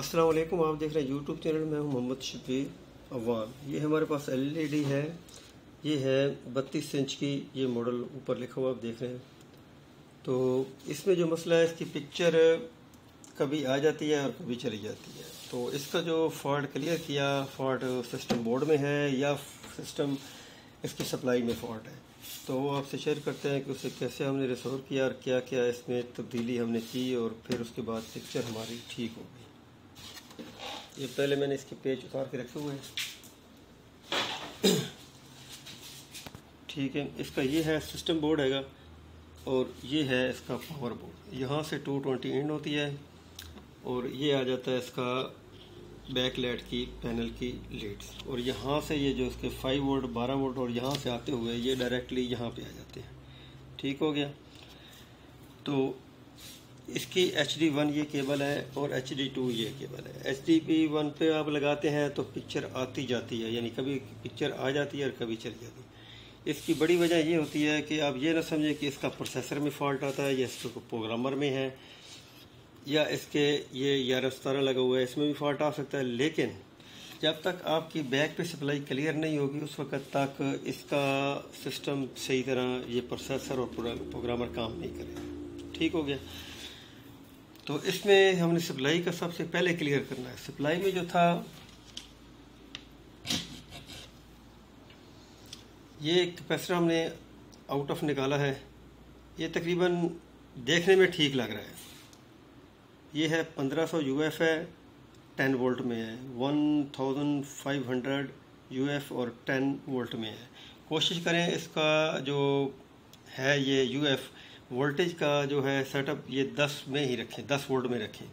वालेकुम, आप देख रहे हैं यूट्यूब चैनल, में हूँ मोहम्मद शबीर अवान ये हमारे पास एलईडी है, ये है बत्तीस इंच की, ये मॉडल ऊपर लिखा हुआ आप देख रहे हैं। तो इसमें जो मसला है, इसकी पिक्चर कभी आ जाती है और कभी चली जाती है। तो इसका जो फॉल्ट क्लियर किया फॉल्ट सिस्टम बोर्ड में है या सिस्टम इसकी सप्लाई में फॉल्ट है। तो वो आपसे शेयर करते हैं कि उसे कैसे हमने रिसोर किया और क्या क्या इसमें तब्दीली हमने की और फिर उसके बाद पिक्चर हमारी ठीक हो गई। ये पहले मैंने इसके पेज उतार के रखे हुए हैं। ठीक है, इसका ये है सिस्टम बोर्ड हैगा, और ये है इसका पावर बोर्ड यहाँ से 220 इंड होती है, और ये आ जाता है इसका बैक लाइट की पैनल की लीड्स और यहाँ से ये जो इसके 5 वोल्ट 12 वोल्ट और यहाँ से आते हुए, ये डायरेक्टली यहाँ पे आ जाते हैं। ठीक हो गया? तो इसकी एच डी वन ये केबल है और एच डी टू ये केबल है। एच डी पी वन पे आप लगाते हैं तो पिक्चर आती जाती है, यानी कभी पिक्चर आ जाती है और कभी चली जाती है। इसकी बड़ी वजह ये होती है कि आप ये ना समझें कि इसका प्रोसेसर में फॉल्ट आता है या इसको प्रोग्रामर में है, या इसके ये ग्यारह सतारह लगा हुआ है, इसमें भी फॉल्ट आ सकता है। लेकिन जब तक आपकी बैक पे सप्लाई क्लियर नहीं होगी, उस वक्त तक इसका सिस्टम सही तरह ये प्रोसेसर और प्रोग्रामर काम नहीं करेगा। ठीक हो गया? तो इसमें हमने सप्लाई का सबसे पहले क्लियर करना है। सप्लाई में जो था, ये कैपेसिटर हमने आउट ऑफ़ निकाला है। ये तकरीबन देखने में ठीक लग रहा है। ये है 1500 यूएफ है 10 वोल्ट में है। 1500 यूएफ और 10 वोल्ट में है। कोशिश करें इसका जो है ये यूएफ वोल्टेज का जो है सेटअप ये 10 में ही रखें 10 वोल्ट में रखें।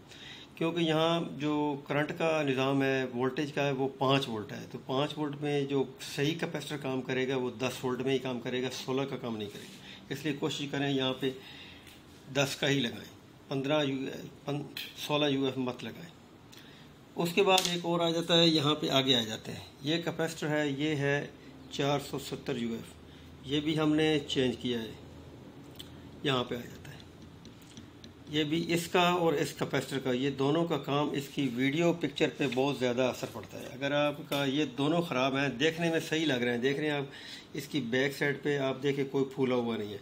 क्योंकि यहाँ जो करंट का निज़ाम है वोल्टेज का है, वो पाँच वोल्ट है। तो पाँच वोल्ट में जो सही कैपेसिटर काम करेगा, वो दस वोल्ट में ही काम करेगा सोलह का काम नहीं करेगा। इसलिए कोशिश करें यहाँ पे दस का ही लगाएँ। पंद्रह यू सोलह यू मत लगाएँ। उसके बाद एक और आ जाता है, यहाँ पे आगे आ जाते हैं। ये कैपेसिटर है, ये है चार सौ सत्तर यू एफ़ ये भी हमने चेंज किया है। यहाँ पे आ जाता है। ये भी इसका और इस कैपेसिटर का, ये दोनों का काम इसकी वीडियो पिक्चर पे बहुत ज़्यादा असर पड़ता है। अगर आपका ये दोनों ख़राब हैं, देखने में सही लग रहे हैं, देख रहे हैं आप, इसकी बैक साइड पे आप देखें, कोई फूला हुआ नहीं है।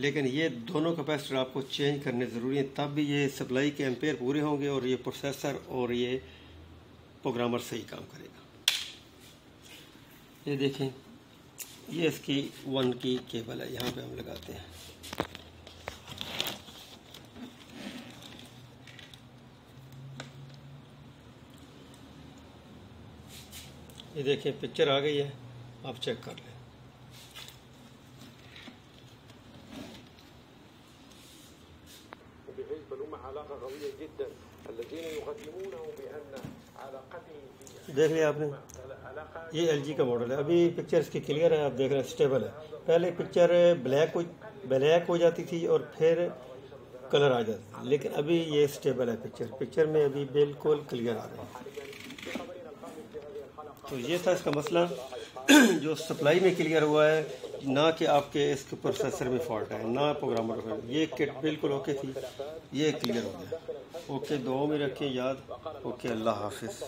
लेकिन ये दोनों कैपेसिटर आपको चेंज करने ज़रूरी हैं, तब भी ये सप्लाई के एम्पेयर पूरे होंगे और ये प्रोसेसर और ये प्रोग्रामर सही काम करेगा। ये देखें, ये इसकी वन की केबल है, यहाँ पे हम लगाते हैं। ये देखिए पिक्चर आ गई है आप चेक कर लें। देख लिया आपने। ये एल जी का मॉडल है। अभी पिक्चर इसकी क्लियर है आप देख रहे हैं स्टेबल है। पहले पिक्चर ब्लैक हो ब्लैक हो जाती थी और फिर कलर आ जाता लेकिन अभी ये स्टेबल है पिक्चर पिक्चर में अभी बिल्कुल क्लियर आ रहा है तो ये था इसका मसला। जो सप्लाई में क्लियर हुआ है, ना कि आपके इसके प्रोसेसर में फॉल्ट है, ना प्रोग्रामर में। ये किट बिल्कुल ओके थी, ये क्लियर हो गया। ओके, दो में रखें याद। ओके, अल्लाह हाफिज़।